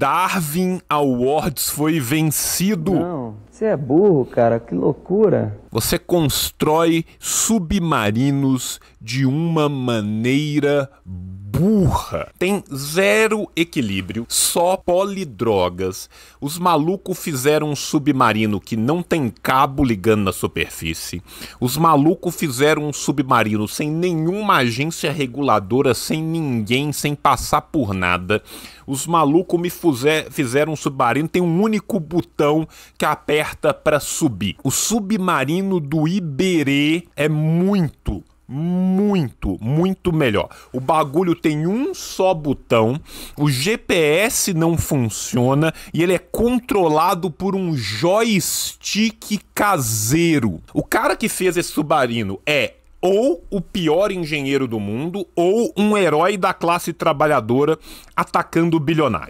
Darwin Awards foi vencido. Não, você é burro, cara, que loucura. Você constrói submarinos de uma maneira burra. Tem zero equilíbrio, só polidrogas. Os malucos fizeram um submarino que não tem cabo ligando na superfície. Os malucos fizeram um submarino sem nenhuma agência reguladora, sem ninguém, sem passar por nada. Os malucos me fizeram um submarino, tem um único botão que aperta para subir. O submarino do Iberê é muito, muito, muito melhor. O bagulho tem um só botão, o GPS não funciona e ele é controlado por um joystick caseiro. O cara que fez esse submarino é ou o pior engenheiro do mundo ou um herói da classe trabalhadora atacando o bilionário.